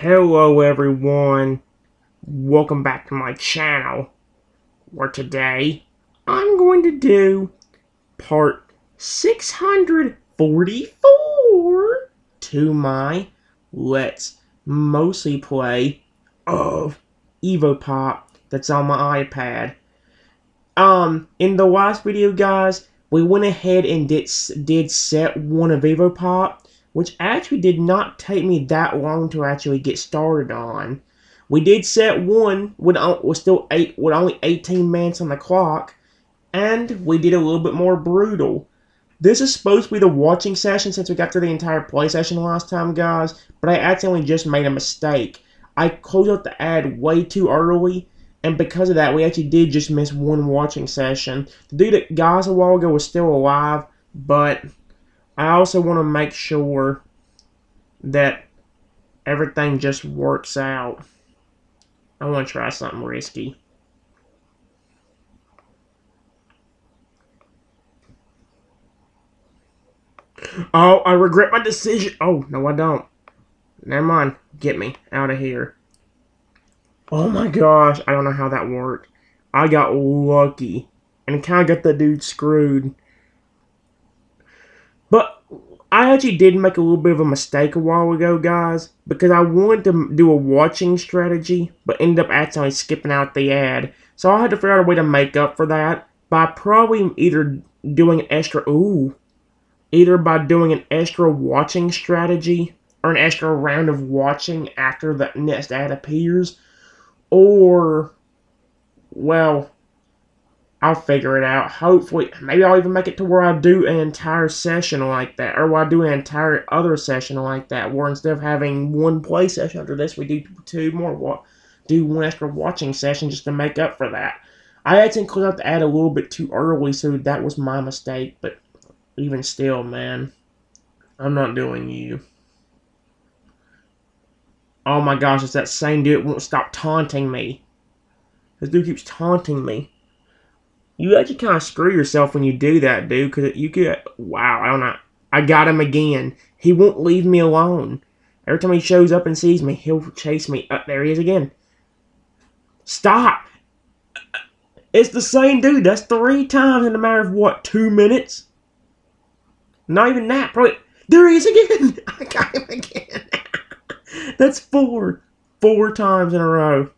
Hello everyone, welcome back to my channel, where today I'm going to do part 644 to my Let's Mostly Play of Evopop that's on my iPad. Um, in the last video guys, we went ahead and did, did set 1 of Evopop, which actually did not take me that long to actually get started on. We did set one with, uh, with still eight with only 18 minutes on the clock, and we did a little bit more brutal. This is supposed to be the watching session since we got through the entire play session last time, guys, but I accidentally just made a mistake. I closed out the ad way too early, and because of that, we actually did just miss one watching session. The dude that guys a while ago was still alive, but I also want to make sure that everything just works out. I want to try something risky. Oh, I regret my decision. Oh, no, I don't. Never mind. Get me out of here. Oh my gosh, I don't know how that worked. I got lucky. And kind of got the dude screwed. But I actually did make a little bit of a mistake a while ago, guys, because I wanted to do a watching strategy, but ended up accidentally skipping out the ad. So I had to figure out a way to make up for that by probably either doing an extra, ooh, either by doing an extra watching strategy or an extra round of watching after the next ad appears, or, well, I'll figure it out. Hopefully, maybe I'll even make it to where I do an entire session like that, or where I do an entire other session like that, where instead of having one play session after this, we do two more, do one extra watching session just to make up for that. I to include out the ad a little bit too early, so that was my mistake, but even still, man, I'm not doing you. Oh my gosh, it's that same dude won't stop taunting me. This dude keeps taunting me you actually kind of screw yourself when you do that, dude. Because you could, wow, I don't know. I got him again. He won't leave me alone. Every time he shows up and sees me, he'll chase me. Uh, there he is again. Stop! It's the same dude. That's three times in a matter of what, two minutes? Not even that. Probably. There he is again. I got him again. That's four. Four times in a row.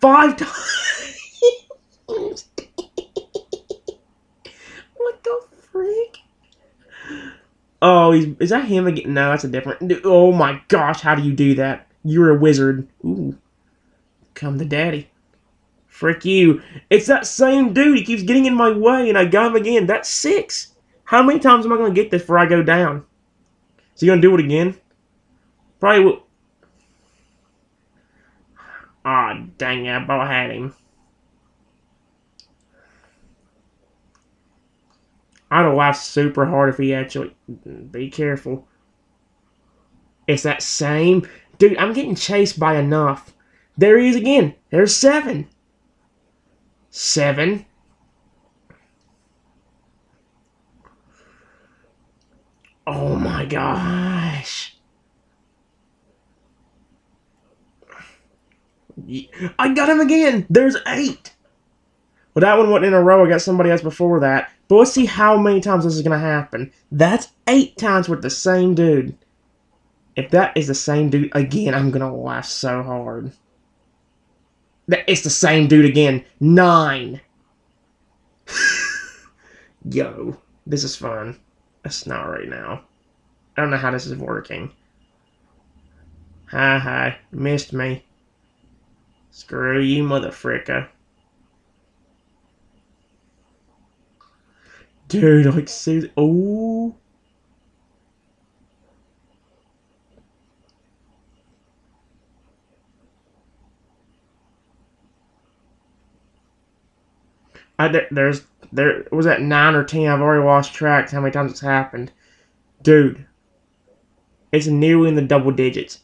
Five times. Oh, is that him again? No, that's a different. Oh my gosh, how do you do that? You're a wizard. Ooh. Come the daddy. Frick you. It's that same dude. He keeps getting in my way, and I got him again. That's six. How many times am I going to get this before I go down? Is he going to do it again? Probably will. Ah, oh, dang it. I had him. I'd have laughed super hard if he actually. Be careful. It's that same. Dude, I'm getting chased by enough. There he is again. There's seven. Seven. Oh my gosh. I got him again. There's eight. Well, that one wasn't in a row. I got somebody else before that. But let's see how many times this is going to happen. That's eight times with the same dude. If that is the same dude again, I'm going to laugh so hard. That It's the same dude again. Nine. Yo, this is fun. That's not right now. I don't know how this is working. Hi, hi. Missed me. Screw you, motherfricker. Dude, like seriously, oh. I, there, there's there was that nine or ten. I've already lost track how many times it's happened, dude. It's nearly in the double digits.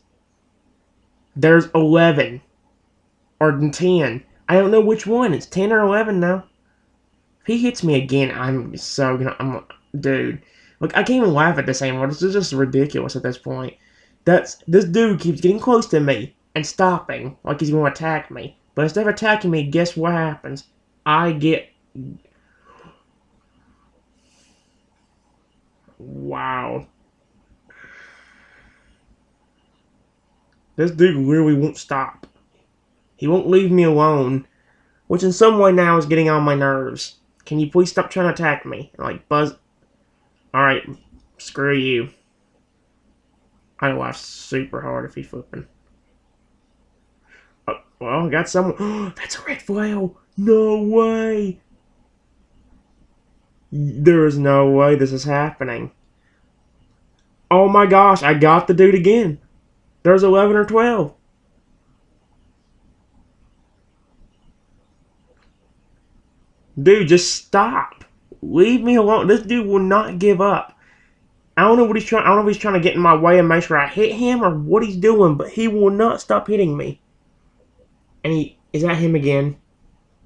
There's eleven or ten. I don't know which one. It's ten or eleven now. If he hits me again, I'm so gonna. I'm dude. like I can't even laugh at the same one. This is just ridiculous at this point. That's this dude keeps getting close to me and stopping like he's to attack me. But instead of attacking me, guess what happens? I get Wow. This dude literally won't stop. He won't leave me alone, which in some way now is getting on my nerves. Can you please stop trying to attack me? Like, buzz. Alright, screw you. I laugh super hard if he's flipping. Oh, well, I got someone. That's a red flail! No way! There is no way this is happening. Oh my gosh, I got the dude again. There's 11 or 12. Dude, just stop. Leave me alone. This dude will not give up. I don't know what he's trying. I don't know if he's trying to get in my way and make sure I hit him or what he's doing, but he will not stop hitting me. And he is that him again?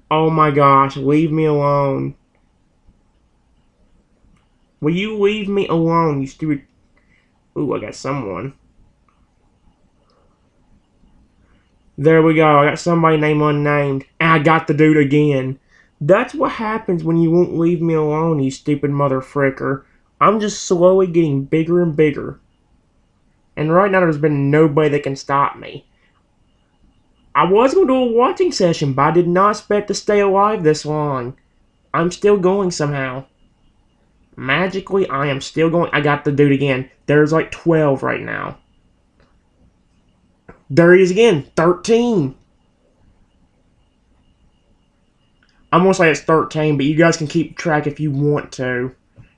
Oh my gosh, leave me alone. Will you leave me alone, you stupid... Ooh, I got someone. There we go. I got somebody named unnamed. And I got the dude again. That's what happens when you won't leave me alone, you stupid mother fricker. I'm just slowly getting bigger and bigger. And right now there's been nobody that can stop me. I was going to do a watching session, but I did not expect to stay alive this long. I'm still going somehow. Magically, I am still going. I got the dude again. There's like 12 right now. There he is again. 13. I'm gonna say it's 13, but you guys can keep track if you want to.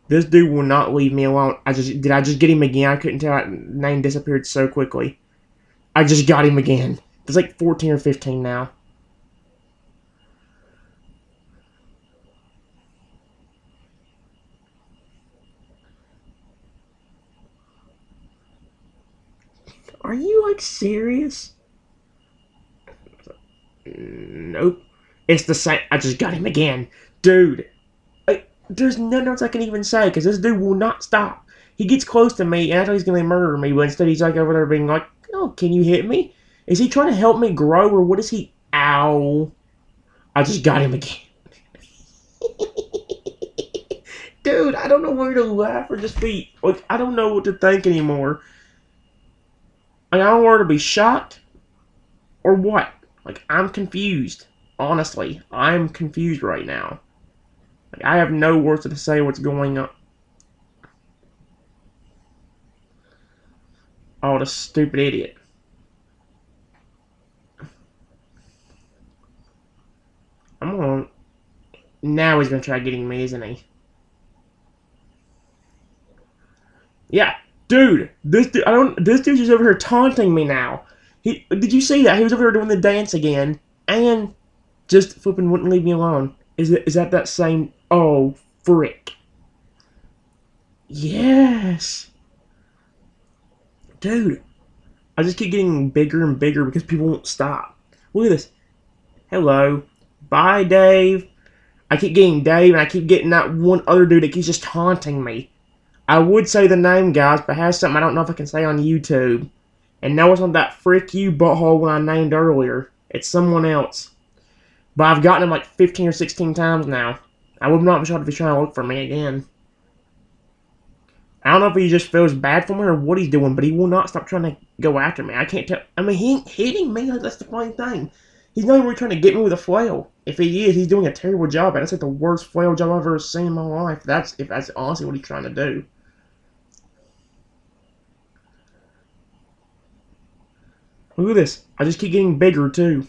This dude will not leave me alone. I just did I just get him again? I couldn't tell that name disappeared so quickly. I just got him again. There's like 14 or 15 now. Are you like serious? Nope. It's the same. I just got him again. Dude. I, there's nothing else I can even say because this dude will not stop. He gets close to me and I thought he's going to murder me, but instead he's like over there being like, oh, can you hit me? Is he trying to help me grow or what is he? Ow. I just got him again. Dude, I don't know where to laugh or just be. Like, I don't know what to think anymore. I don't where to be shocked or what. Like, I'm confused. Honestly, I'm confused right now. Like, I have no words to say what's going on. Oh, the stupid idiot. I'm gonna... Now he's gonna try getting me, isn't he? Yeah, Dude, this dude, I don't. This dude's just over here taunting me now. He did you see that? He was over here doing the dance again, and just flipping wouldn't leave me alone. Is it? Is that that same? Oh, frick! Yes, dude. I just keep getting bigger and bigger because people won't stop. Look at this. Hello, bye, Dave. I keep getting Dave, and I keep getting that one other dude that keeps just taunting me. I would say the name, guys, but has something I don't know if I can say on YouTube. And no, it's not that frick you butthole when I named earlier. It's someone else. But I've gotten him like 15 or 16 times now. I would not be sure if he's trying to look for me again. I don't know if he just feels bad for me or what he's doing, but he will not stop trying to go after me. I can't tell. I mean, he ain't hitting me. That's the funny thing. He's not even trying to get me with a flail. If he is, he's doing a terrible job. And that's like the worst flail job I've ever seen in my life. That's if that's honestly what he's trying to do. Look at this. I just keep getting bigger, too.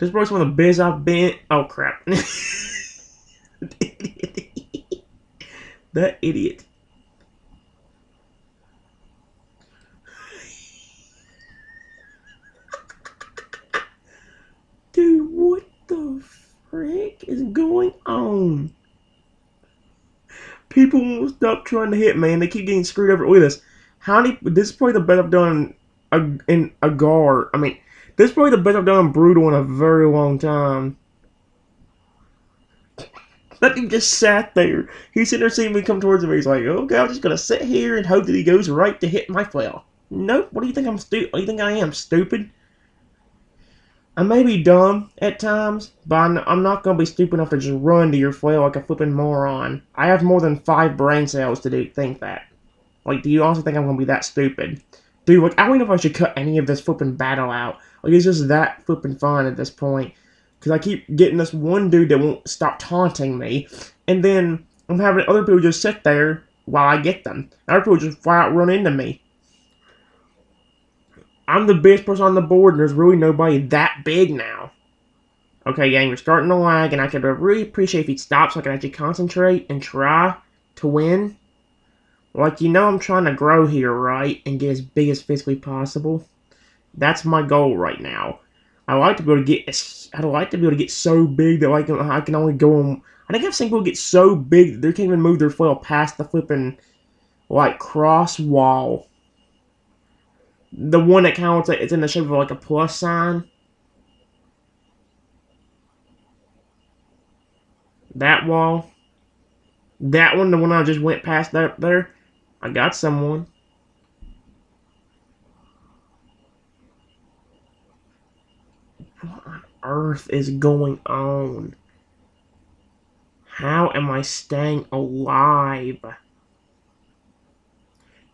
This is probably one of the biggest I've been. Oh, crap. that idiot. Dude, what the frick is going on? People won't stop trying to hit man. they keep getting screwed over. with this. How many? This is probably the best I've done in, in Agar. I mean, this is probably the best I've done brutal in a very long time. That dude just sat there. He's sitting there seeing me come towards him. He's like, okay, I'm just gonna sit here and hope that he goes right to hit my flail. Nope. What do you think I'm stupid? What do you think I am? Stupid? I may be dumb at times, but I'm, not gonna be stupid enough to just run to your flail like a flipping moron. I have more than five brain cells to do think that. Like, do you also think I'm gonna be that stupid? Dude, like, I don't know if I should cut any of this flipping battle out. Like, it's just that flipping fun at this point. Because I keep getting this one dude that won't stop taunting me, and then I'm having other people just sit there while I get them. Other people just flat out run into me. I'm the best person on the board, and there's really nobody that big now. Okay, gang, we're starting to lag, and I could really appreciate if he'd stop so I can actually concentrate and try to win. Like, you know I'm trying to grow here, right? And get as big as physically possible. That's my goal right now. I like to be able to get, I'd like to be able to get so big that like I can only go on, I think I've seen people get so big that they can't even move their foil past the flipping, like, cross wall the one that counts like it's in the shape of like a plus sign. That wall. That one, the one I just went past that there. I got someone. What on earth is going on? How am I staying alive?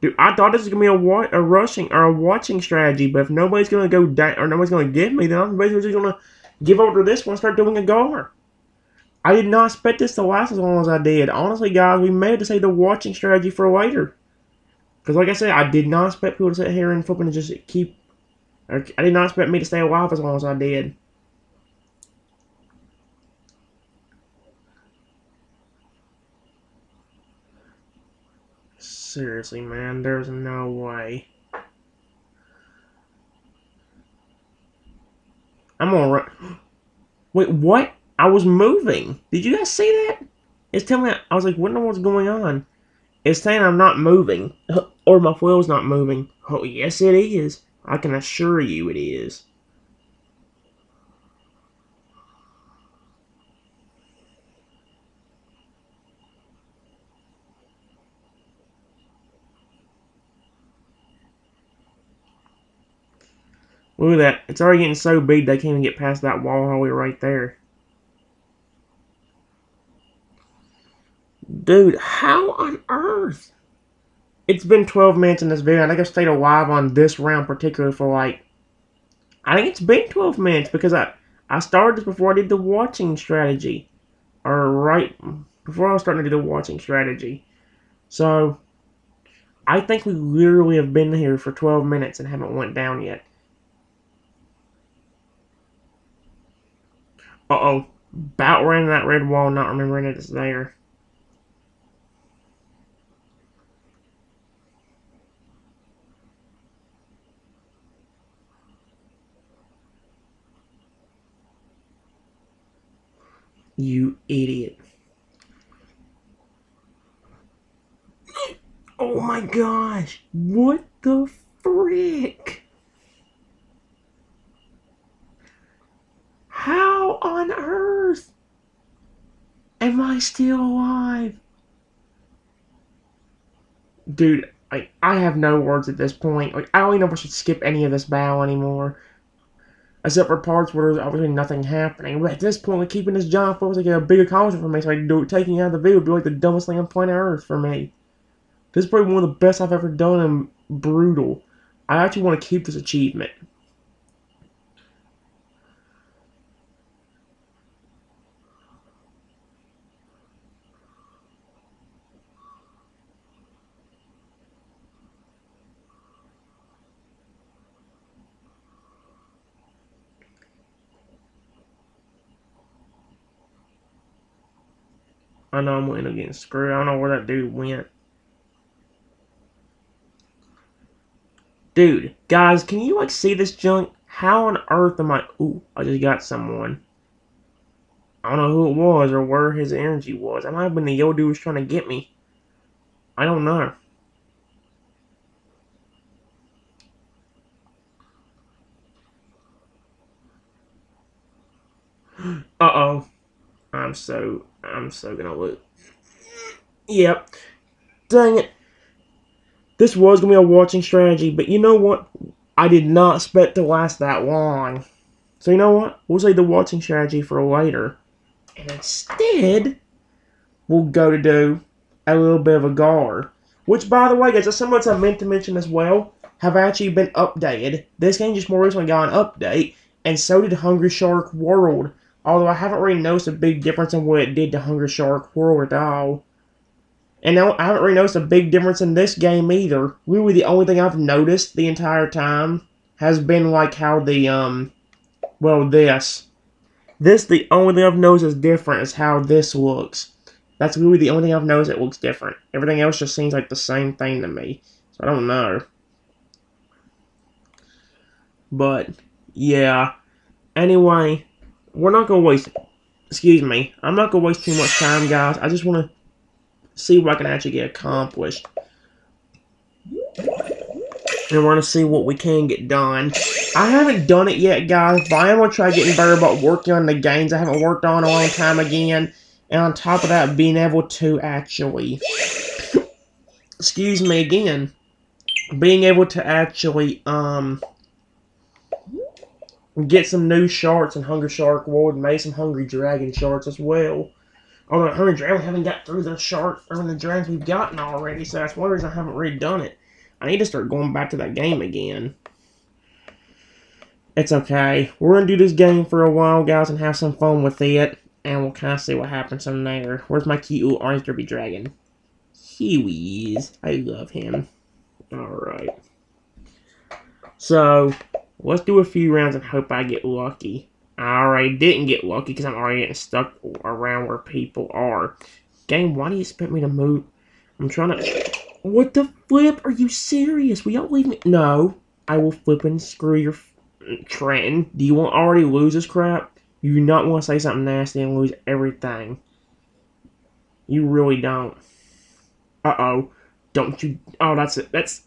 Dude, I thought this was gonna be a, a rushing or a watching strategy, but if nobody's gonna go down or nobody's gonna get me, then I'm basically just gonna give over to this one and start doing Agar. I did not expect this to last as long as I did. Honestly, guys, we may have to save the watching strategy for later. Because, like I said, I did not expect people to sit here and flip and just keep. I did not expect me to stay alive as long as I did. Seriously, man, there's no way. I'm gonna run. Wait, what? I was moving. Did you guys see that? It's telling me. I was like, what in the world's going on? It's saying I'm not moving, or my wheel's not moving. Oh, yes, it is. I can assure you it is. Look at that. It's already getting so big they can't even get past that wall hallway right there. Dude, how on earth? It's been 12 minutes in this video. I think I've stayed alive on this round particularly for like... I think it's been 12 minutes because I, I started this before I did the watching strategy. Or right before I was starting to do the watching strategy. So, I think we literally have been here for 12 minutes and haven't went down yet. Uh-oh. About ran that red wall, not remembering it's there. You idiot. Oh my gosh! What the frick? How on earth am I still alive? Dude, I, I have no words at this point. Like, I don't even know if I should skip any of this battle anymore. Except for parts where there's obviously nothing happening. But at this point, like, keeping this giant focus like a big accomplishment for me, so can do taking out the video would be like the dumbest thing on planet Earth for me. This is probably one of the best I've ever done and brutal. I actually want to keep this achievement. I know I'm winning against screwed. I don't know where that dude went. Dude, guys, can you like see this junk? How on earth am I? Ooh, I just got someone. I don't know who it was or where his energy was. I might have been the yo dude was trying to get me. I don't know. Uh oh. I'm so I'm so gonna lose. Yep. Dang it. This was gonna be a watching strategy, but you know what? I did not expect to last that long. So you know what? We'll save the watching strategy for later. And instead, we'll go to do a little bit of Agar. Which, by the way, guys, that's something I meant to mention as well, have actually been updated. This game just more recently got an update, and so did Hungry Shark World. Although I haven't really noticed a big difference in what it did to Hungry Shark World at all. And I haven't really noticed a big difference in this game either. Really, the only thing I've noticed the entire time has been like how the, um, well, this. This, the only thing I've noticed is different is how this looks. That's really the only thing I've noticed it looks different. Everything else just seems like the same thing to me. So I don't know. But, yeah. Anyway, we're not going to waste... Excuse me. I'm not going to waste too much time, guys. I just want to see what I can actually get accomplished. And we're going to see what we can get done. I haven't done it yet, guys, but I am going to try getting better about working on the games I haven't worked on a long time again. And on top of that, being able to actually... Excuse me again. Being able to actually, um get some new sharks in Hungry Shark World and maybe some Hungry Dragon sharks as well. Although Hungry Dragon, we haven't got through the sharks or the dragons we've gotten already, so that's one reason I haven't really done it. I need to start going back to that game again. It's okay. We're going to do this game for a while, guys, and have some fun with it. And we'll kind of see what happens from there. Where's my cute orange derby dragon? Here he is. I love him. Alright. So, Let's do a few rounds and hope I get lucky. I already didn't get lucky because I'm already getting stuck around where people are. Game, why do you expect me to move? I'm trying to... What the flip? Are you serious? Will y'all leave me? No. I will flip and screw your... Trenton, do you want already lose this crap? You do not want to say something nasty and lose everything. You really don't. Uh-oh. Don't you... Oh, that's it. That's...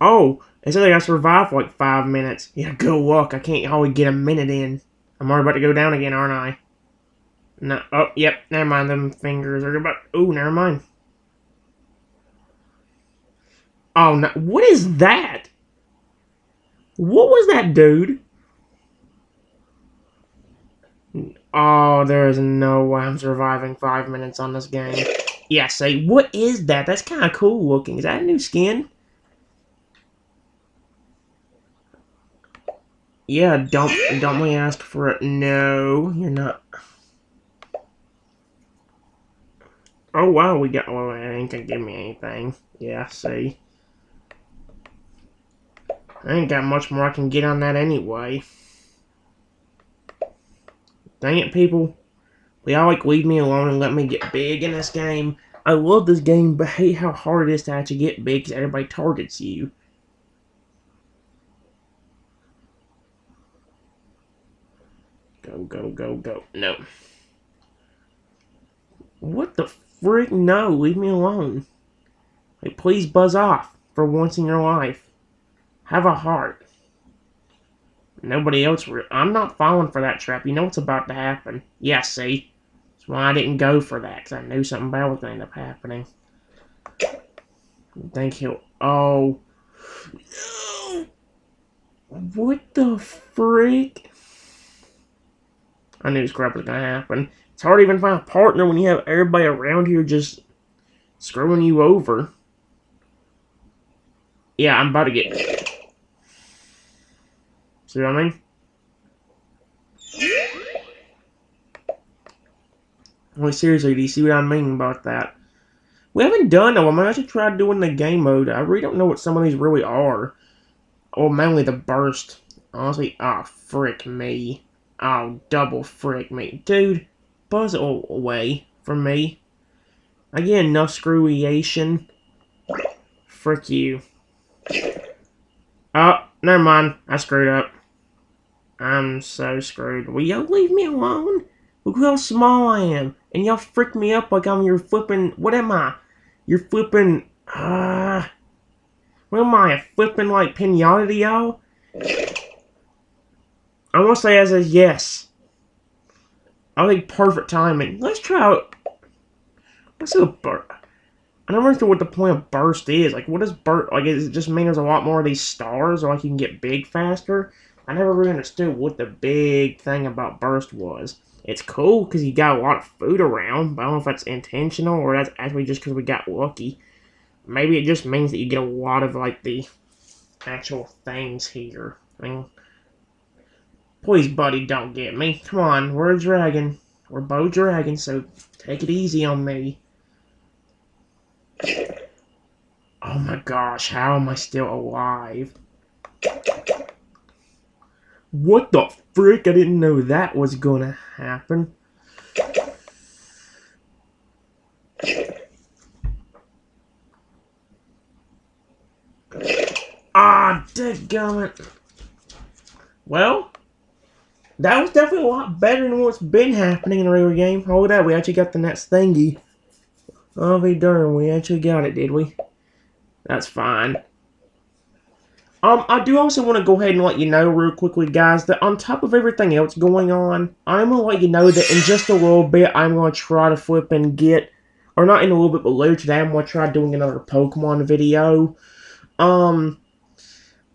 Oh, it said I gotta survive for like five minutes. Yeah, good luck. I can't always get a minute in. I'm already about to go down again, aren't I? No. Oh, yep. Never mind. Them fingers are about. Oh, never mind. Oh no! What is that? What was that, dude? Oh, there is no way I'm surviving five minutes on this game. Yeah, say, what is that? That's kind of cool looking. Is that a new skin? Yeah, don't don't we ask for it? No, you're not. Oh wow, we got. Well, it ain't gonna give me anything. Yeah, see. I ain't got much more I can get on that anyway. Dang it, people. We all like leave me alone and let me get big in this game. I love this game, but hate how hard it is to actually get big because everybody targets you. Go, go, go, go. No. What the frick? No, leave me alone. Like, please buzz off for once in your life. Have a heart. Nobody else. I'm not falling for that trap. You know what's about to happen. Yeah, see? That's why I didn't go for that, because I knew something bad was going to end up happening. I think he'll... Oh. No! What the freak? I knew crap was gonna happen. It's hard to even find a partner when you have everybody around here just screwing you over. Yeah, I'm about to get... See what I mean? Like, seriously, do you see what I mean about that? We haven't done them. I might actually try doing the game mode. I really don't know what some of these really are. Or mainly the burst. Honestly, ah, oh, frick me. Oh, double frick me. Dude, buzz all away from me. I get enough screwiation. Frick you. Oh, never mind. I screwed up. I'm so screwed. Will y'all leave me alone? Look how small I am. And y'all frick me up like I'm your flipping... What am I? You're flipping... Uh... What am I? flipping, like, pinata y'all? I want to say as a yes. I think perfect timing. Let's try out. Let's do a burst. I never understood what the point of burst is. Like, what does burst? Like, does it just mean there's a lot more of these stars, or like can get big faster? I never really understood what the big thing about burst was. It's cool because you got a lot of food around, but I don't know if that's intentional or that's actually just because we got lucky. Maybe it just means that you get a lot of like the actual things here. I mean, please, buddy, don't get me. Come on, we're a dragon. We're both dragons, so take it easy on me. Oh my gosh, how am I still alive? What the frick? I didn't know that was gonna happen. Ah, dadgummit. Well, that was definitely a lot better than what's been happening in the regular game. Hold that, we actually got the next thingy. I'll be darned, we actually got it, did we? That's fine. Um, I do also want to go ahead and let you know real quickly, guys, that on top of everything else going on, I'm going to let you know that in just a little bit, I'm going to try to flip and get, or not in a little bit, but later today, I'm going to try doing another Pokemon video. Um,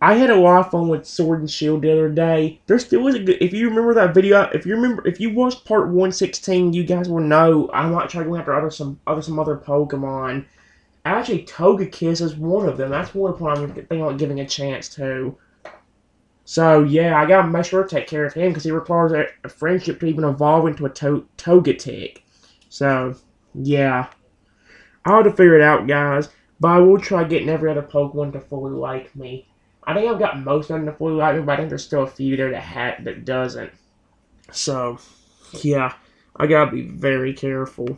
I had a lot of fun with Sword and Shield the other day. There still is a good, if you remember that video, if you remember, if you watched part 116, you guys will know I might try go after other some, other, some other Pokemon. Actually, Togekiss is one of them. That's one of the point I'm thinking about giving a chance to. So, yeah, I gotta make sure to take care of him because he requires a, a, friendship to even evolve into a to Togetic. So, yeah. I'll have to figure it out, guys. But I will try getting every other Pokemon to fully like me. I think I've got most to fully like me, but I think there's still a few there that ha that doesn't. So, yeah, I gotta be very careful.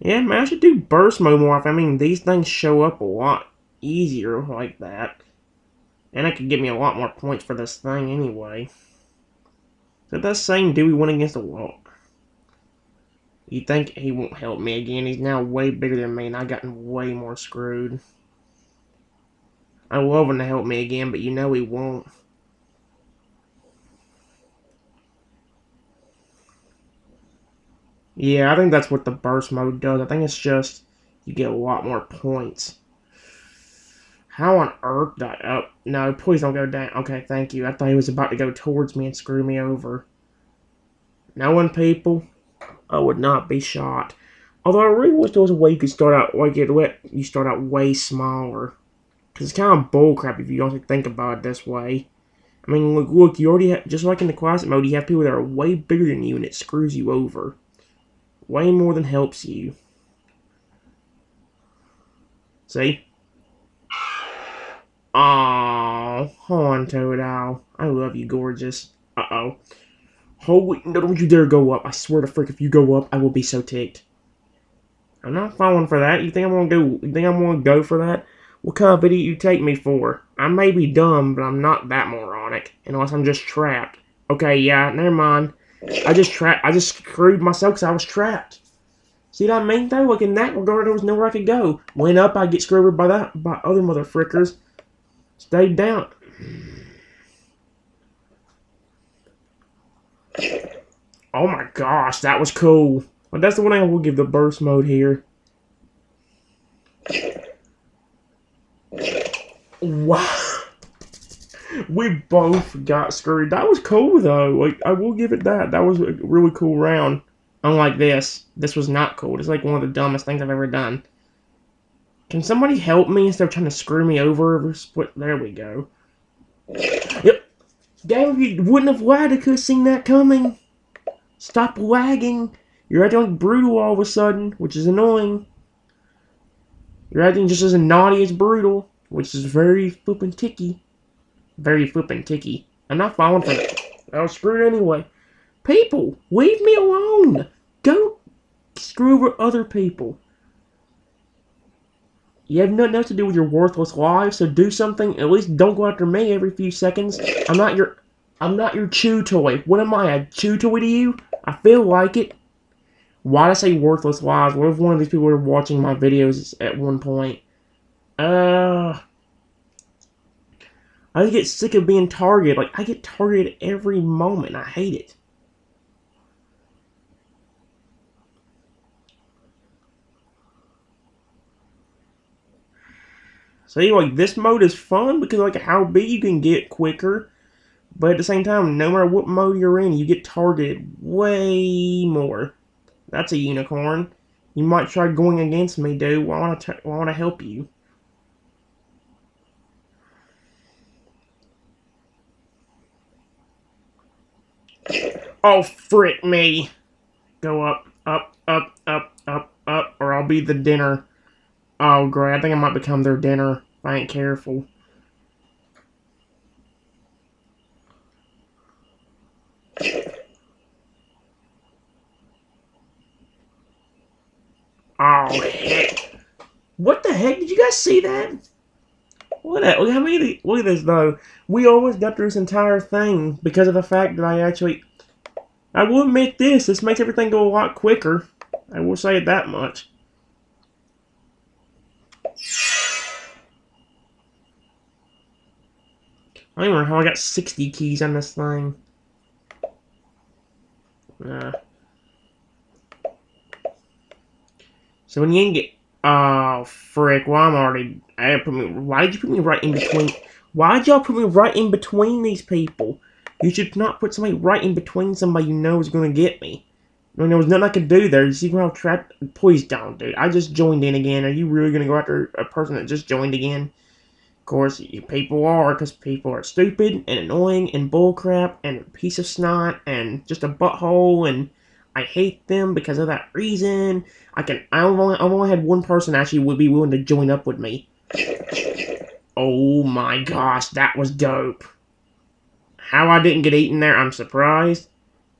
Yeah, man, I should do burst mode more. I mean, these things show up a lot easier like that. And it could give me a lot more points for this thing anyway. So that same dude we went against the walk. You think he won't help me again? He's now way bigger than me, and I've gotten way more screwed. I love him to help me again, but you know he won't. Yeah, I think that's what the burst mode does. I think it's just you get a lot more points. How on earth that up? Oh, no, please don't go down. Okay, thank you. I thought he was about to go towards me and screw me over. Knowing people, I would not be shot. Although I really wish there was a way you could start out like you start out way smaller. Cause it's kind of bullcrap if you don't think about it this way. I mean, look, look, you already have, just like in the classic mode, you have people that are way bigger than you and it screws you over way more than helps you. See? Aww, on Totodile. I love you, gorgeous. Uh-oh. Holy, no, don't you dare go up. I swear to frick, if you go up, I will be so ticked. I'm not falling for that. You think I'm gonna go, you think I'm gonna go for that? What kind of idiot you take me for? I may be dumb, but I'm not that moronic. Unless I'm just trapped. Okay, yeah, never mind. I just trapped. I just screwed myself because I was trapped. See what I mean, though? Like in that regard, there was nowhere I could go. Went up, I get screwed by that by other mother frickers. Stayed down. Oh my gosh, that was cool. That's the one I will give the burst mode here. Wow we both got screwed. That was cool though. Like I will give it that. That was a really cool round. Unlike this, this was not cool. It's like one of the dumbest things I've ever done. Can somebody help me instead of trying to screw me over? There we go. Yep. Damn, you wouldn't have lagged. I could have seen that coming. Stop lagging. You're acting brutal all of a sudden, which is annoying. You're acting just as naughty as brutal, which is very flippin' ticky very flippin' ticky. I'm not falling for it. I was screwed anyway. People, leave me alone. Don't screw over other people. You have nothing else to do with your worthless life, so do something. At least don't go after me every few seconds. I'm not your I'm not your chew toy. What am I, a chew toy to you? I feel like it. Why'd I say worthless lives? What if one of these people were watching my videos at one point? Uh I just get sick of being targeted. Like, I get targeted every moment. I hate it. See, like, this mode is fun because, like, how big you can get quicker. But at the same time, no matter what mode you're in, you get targeted way more. That's a unicorn. You might try going against me, dude. I want to. I want to help you. Oh, frick me. Go up, up, up, up, up, up, or I'll be the dinner. Oh, great. I think I might become their dinner if I ain't careful. Oh, heck. What the heck? Did you guys see that? What? A, I mean, look at this, though. We almost got through this entire thing because of the fact that I actually... I will admit this. This makes everything go a lot quicker. I will say it that much. I don't even know how I got 60 keys on this thing. Uh, so when you get... Oh, frick. Why Well, I'm already... I put me, why did you put me right in between... Why did y'all put me right in between these people? You should not put somebody right in between somebody you know is going to get me. I mean, there was nothing I could do there. You see how trapped... Please don't, dude. I just joined in again. Are you really going to go after a person that just joined again? Of course, you people are, because people are stupid and annoying and bullcrap and a piece of snot and just a butthole and I hate them because of that reason. I can. I've only, I've only had one person actually would be willing to join up with me. Oh my gosh, that was dope. How I didn't get eaten there, I'm surprised.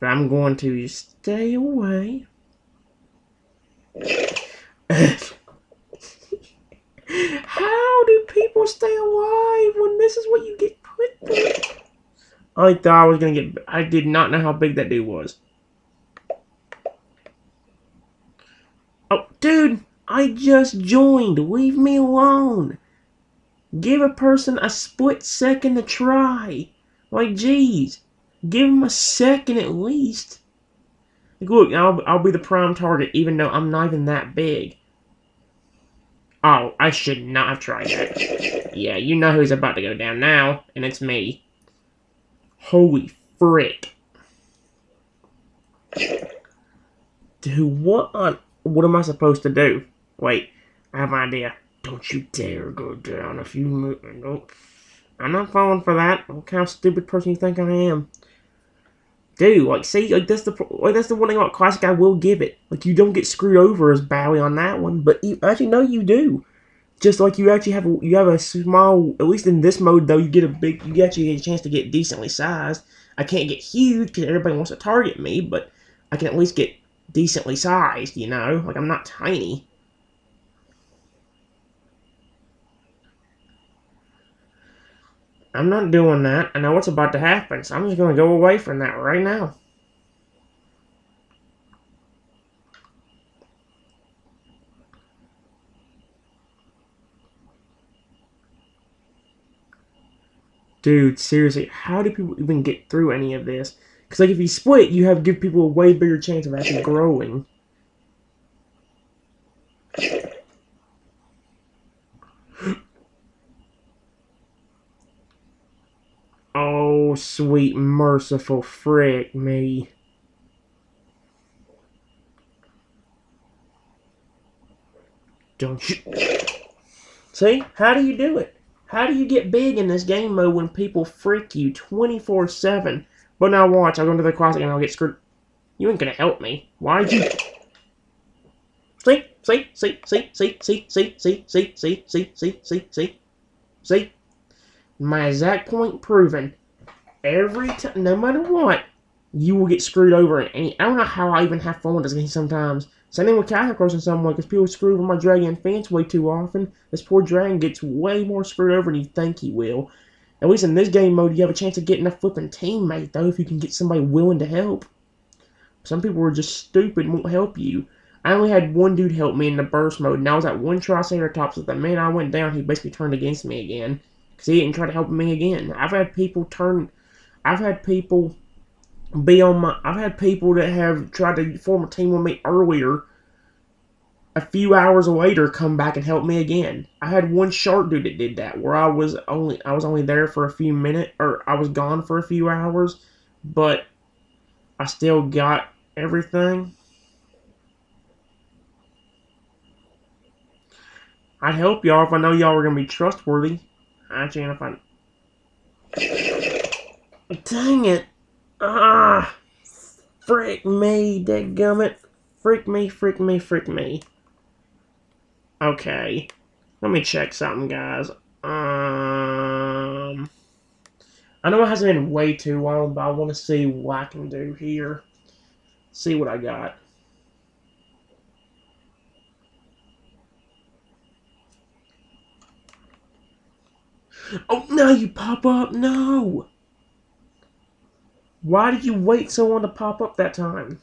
But I'm going to stay away. How do people stay alive when this is what you get put through? I thought I was gonna get. I did not know how big that dude was. Oh, dude, I just joined. Leave me alone. Give a person a split second to try. Like, jeez, give him a second at least. Like, look, I'll, I'll be the prime target even though I'm not even that big. Oh, I should not have tried that. Yeah, you know who's about to go down now, and it's me. Holy frick. Dude, what on... What am I supposed to do? Wait, I have an idea. Don't you dare go down if you move... I'm not falling for that. What kind of stupid person you think I am? Dude, like, see, like that's the like that's the one thing about classic. I will give it. Like, you don't get screwed over as badly on that one, but you, actually, no, you do. Just like you actually have a, you have a small. At least in this mode, though, you get a big. You actually get a chance to get decently sized. I can't get huge because everybody wants to target me, but I can at least get decently sized. You know, like I'm not tiny. I'm not doing that. I know what's about to happen, so I'm just going to go away from that right now. Dude, seriously, how do people even get through any of this? Because, like, if you split, you have give people a way bigger chance of actually growing. Oh, sweet merciful frick me. Don't you... See? How do you do it? How do you get big in this game mode when people frick you 24-7? But now watch, I'll go into the classic and I'll get screwed. You ain't gonna help me. Why'd you... See? See? See? See? See? See? See? See? See? See? See? See? See? See? See? My exact point proven. Every time, no matter what, you will get screwed over. And I don't know how I even have fun with this game sometimes. Same thing with Castle Crush in some way, because people screw over my dragon fence way too often. This poor dragon gets way more screwed over than you think he will. At least in this game mode, you have a chance of getting a flipping teammate, though, if you can get somebody willing to help. Some people are just stupid and won't help you. I only had one dude help me in the burst mode, and I was at one Triceratops. With the minute I went down, he basically turned against me again. because he didn't try to help me again. I've had people turn, I've had people be on my, I've had people that have tried to form a team with me earlier. A few hours later, come back and help me again. I had one shark dude that did that, where I was only I was only there for a few minutes, or I was gone for a few hours, but I still got everything. I'd help y'all if I know y'all were gonna be trustworthy. Actually, if I. Dang it! Ah! Frick me, dadgummit. Frick me, frick me, frick me. Okay. Let me check something, guys. Um. I know it hasn't been way too long, but I want to see what I can do here. See what I got. Oh, no, you pop up. No. Why did you wait so long to pop up that time?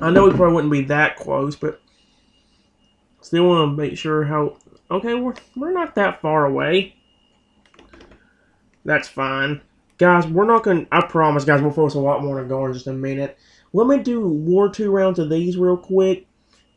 I know we probably wouldn't be that close, but still want to make sure how. Okay, we're we're not that far away. That's fine, guys. We're not gonna. I promise, guys. We'll focus a lot more on Agar in just a minute. Let me do war two rounds of these real quick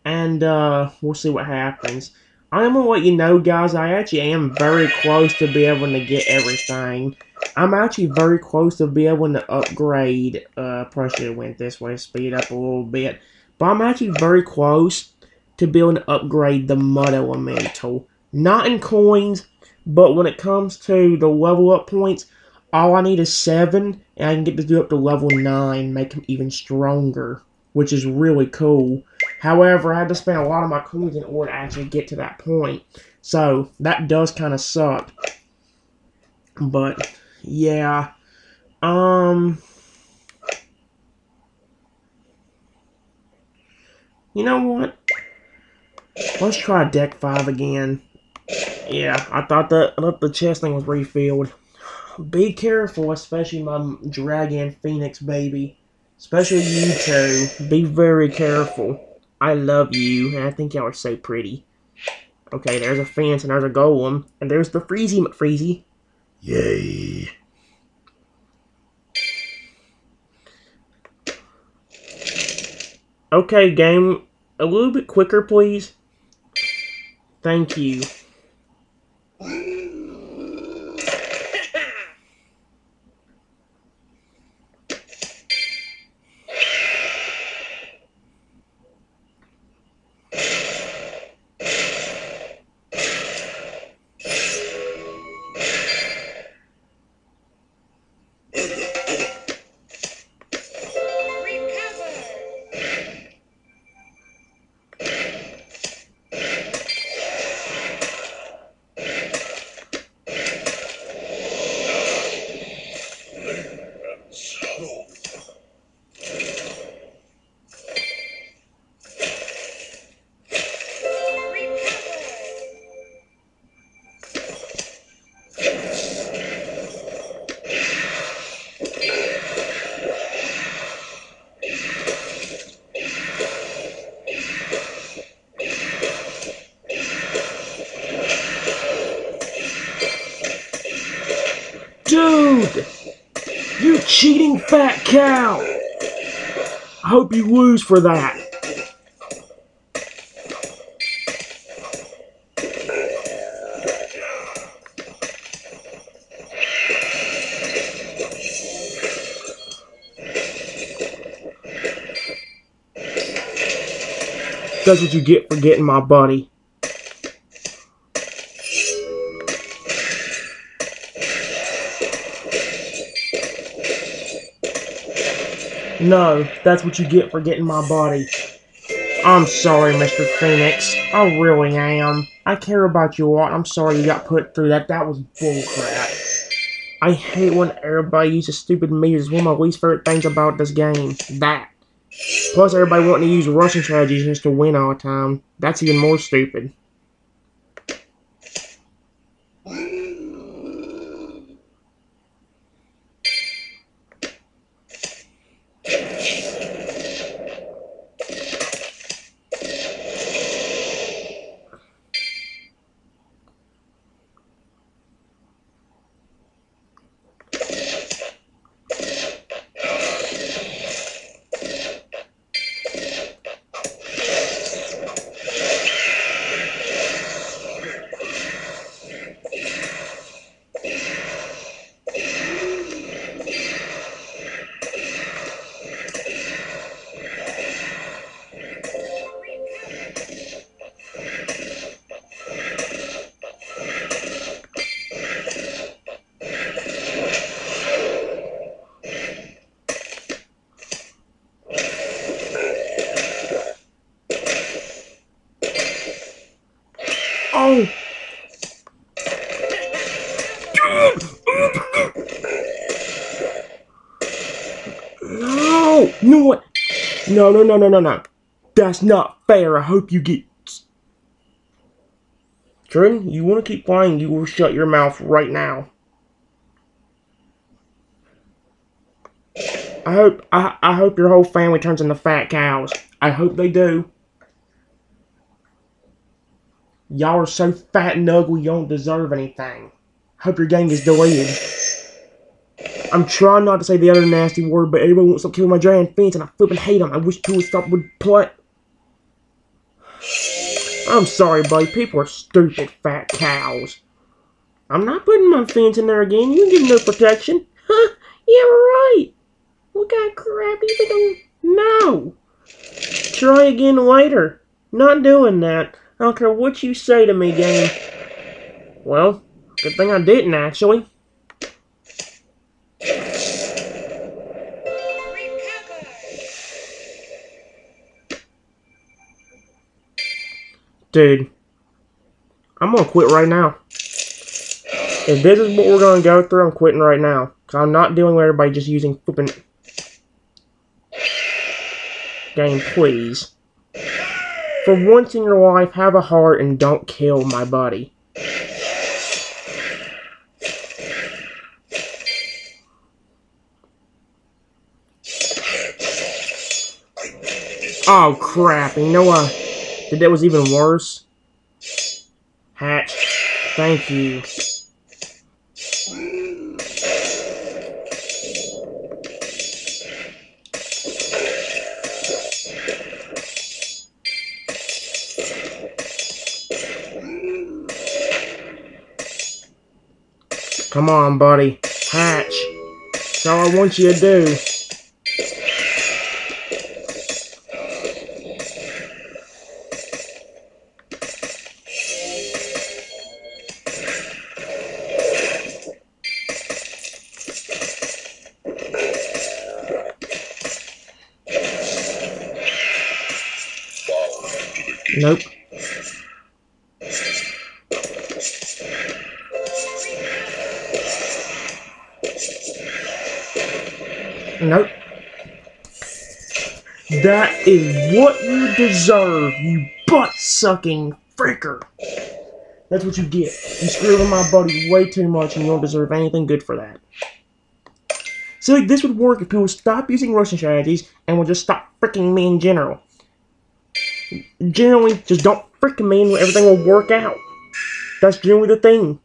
and uh, we'll see what happens. I'm gonna let you know, guys. I actually am very close to be able to get everything. I'm actually very close to be able to upgrade. Uh, probably should have went this way, speed up a little bit. But I'm actually very close to be able to upgrade the mud elemental. Not in coins, but when it comes to the level up points, all I need is seven, and I can get to do up to level nine, make him even stronger, which is really cool. However, I had to spend a lot of my coins in order to actually get to that point. So, that does kind of suck. But, yeah. Um... You know what? Let's try deck 5 again. Yeah, I thought that I thought the chest thing was refilled. Be careful, especially my Dragon Phoenix baby. Especially you two. Be very careful. I love you, and I think y'all are so pretty. Okay, there's a fence, and there's a golem, and there's the Freezy McFreezy. Yay. Okay, game, a little bit quicker, please. Thank you. Cow! I hope you lose for that. That's what you get for getting my buddy. No, that's what you get for getting my body. I'm sorry, Mr. Phoenix. I really am. I care about you a lot. I'm sorry you got put through that. That was bullcrap. I hate when everybody uses stupid meters. One of my least favorite things about this game. That. Plus, everybody wanting to use rushing strategies just to win all the time. That's even more stupid. No, no, no, no, no, no. That's not fair. I hope you get. Jordan, you want to keep playing, you will shut your mouth right now. I hope I, I hope your whole family turns into fat cows. I hope they do. Y'all are so fat and ugly you don't deserve anything. Hope your gang is deleted. I'm trying not to say the other nasty word, but everyone wants to kill my giant fence and I flipping hate them. I wish you would stop with play. I'm sorry, buddy. People are stupid fat cows. I'm not putting my fence in there again. You give no protection. Huh? Yeah, right. What kind of crap you think I'm... No. Try again later. Not doing that. I don't care what you say to me, game. Well, good thing I didn't, actually. Dude, I'm gonna quit right now. If this is what we're gonna go through, I'm quitting right now. Cause I'm not dealing with everybody just using flipping game, please. For once in your life, have a heart and don't kill my buddy. Oh crap, you know what? That was even worse. Hatch, thank you. Come on, buddy. Hatch. That's all I want you to do. Is what you deserve, you butt-sucking freaker. That's what you get. You screwed with my buddy way too much and you don't deserve anything good for that. See, like, this would work if people stop using rushing strategies and would just stop freaking me in general. Generally, just don't freaking me and everything will work out. That's generally the thing.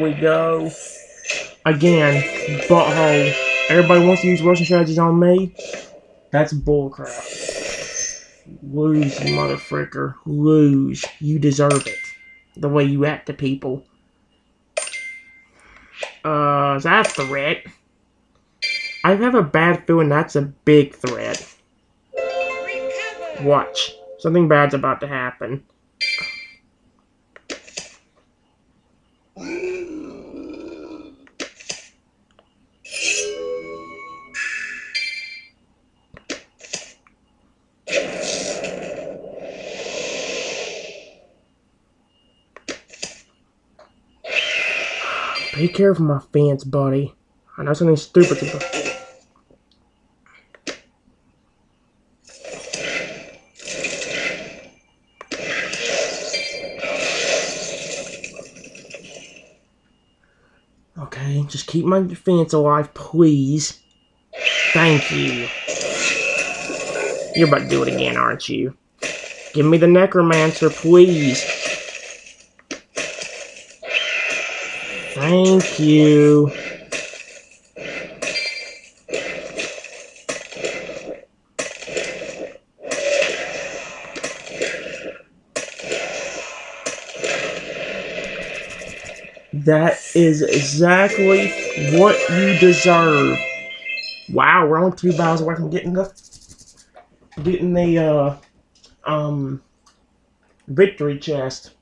We go. Again, butthole. Everybody wants to use rushing strategies on me. That's bullcrap. Lose, you motherfricker. Lose. You deserve it. The way you act to people. Uh, is that a threat? I have a bad feeling that's a big threat. Watch. Something bad's about to happen. Be careful, my fence, buddy. I know something stupid to. Okay, just keep my fence alive, please. Thank you. You're about to do it again, aren't you? Give me the necromancer, please. Thank you. That is exactly what you deserve. Wow, we're only two battles away from getting the getting the uh um victory chest.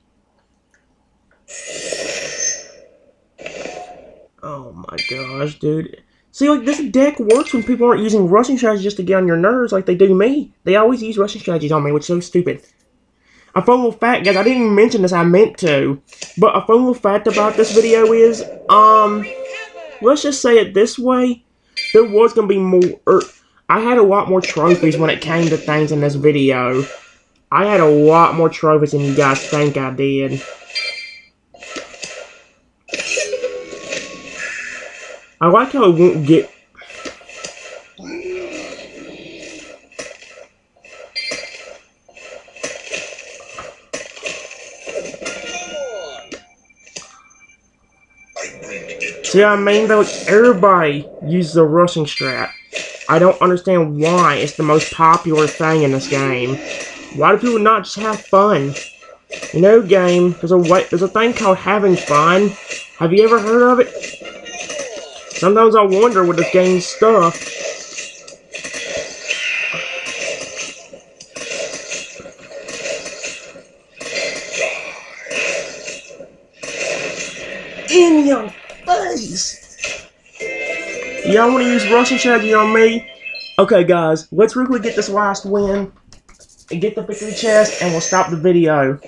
Oh my gosh, dude. See, like, this deck works when people aren't using rushing strategies just to get on your nerves like they do me. They always use rushing strategies on me, which is so stupid. A fun little fact, guys, I didn't even mention this, I meant to. But a fun little fact about this video is, um, let's just say it this way. There was going to be more, er, I had a lot more trophies when it came to things in this video. I had a lot more trophies than you guys think I did. I like how it won't get. See I mean? Though everybody uses the rushing strat. I don't understand why it's the most popular thing in this game. Why do people not just have fun? You know, game. There's a way. There's a thing called having fun. Have you ever heard of it? Sometimes I wonder with this game's stuff. In your face! Y'all want to use rushing strategy on me? Okay, guys, let's quickly get this last win and get the victory chest, and we'll stop the video.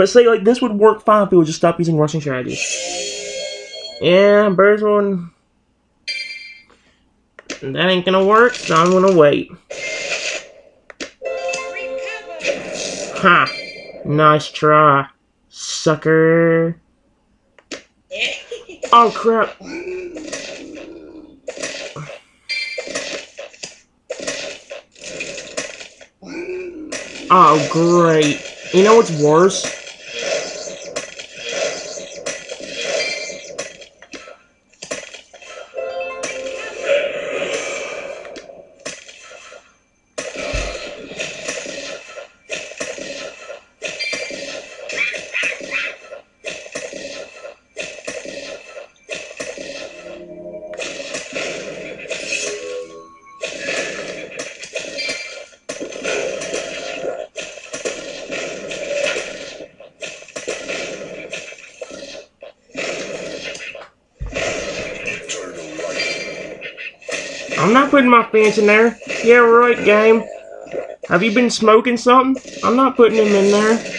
But say like, this would work fine if we would just stop using rushing strategy. Yeah, birds one. That ain't gonna work, so I'm gonna wait. Ha! Nice try, sucker. Oh crap. Oh great. You know what's worse? Putting my fence in there. Yeah, right, game. Have you been smoking something? I'm not putting him in there.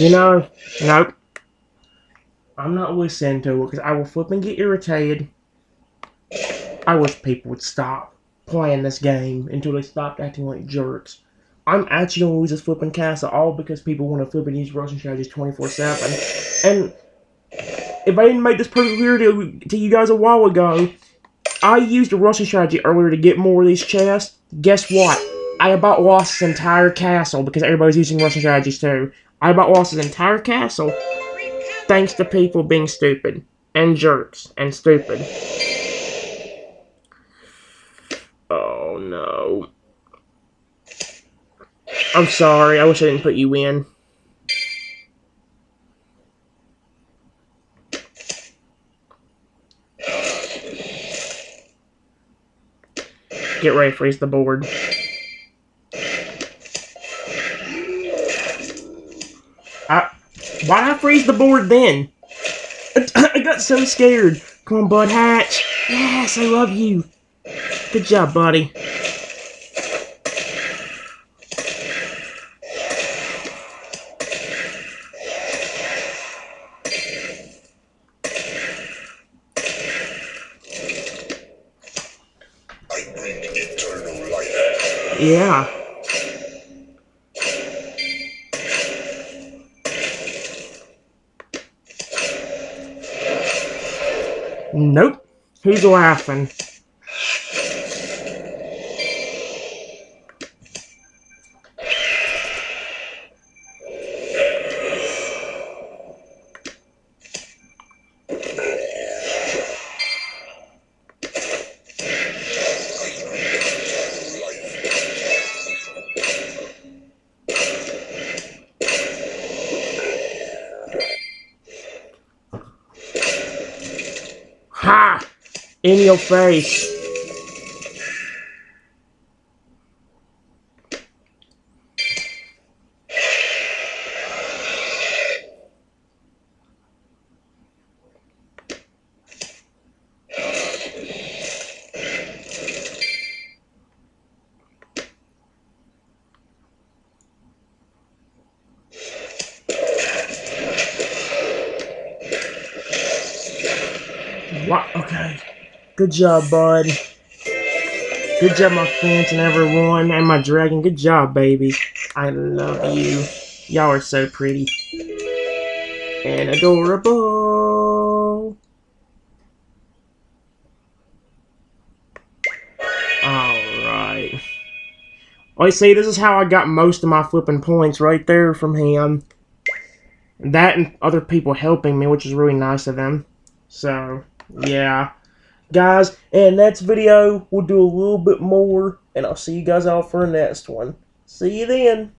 You know, nope. I'm not listening to it because I will flip and get irritated. I wish people would stop playing this game until they stopped acting like jerks. I'm actually gonna lose this flipping castle all because people want to flip and use rushing strategies 24 7. And if I didn't make this pretty clear to, to you guys a while ago, I used a rushing strategy earlier to get more of these chests. Guess what? I about lost this entire castle because everybody's using rushing strategies too. I about lost this entire castle thanks to people being stupid and jerks and stupid. Oh no. I'm sorry. I wish I didn't put you in. Get ready freeze the board. Why'd I freeze the board then? I got so scared. Come on, Bud Hatch. Yes, I love you. Good job, buddy. Yeah. Nope. Who's laughing? Ha! In your face. What? Okay. Good job, bud. Good job, my fans and everyone, and my dragon. Good job, baby. I love you. Y'all are so pretty and adorable. Alright. Oh, I see, this is how I got most of my flipping points right there from him. That and other people helping me, which is really nice of them. So, yeah. Guys, in next video, we'll do a little bit more, and I'll see you guys out for the next one. See you then.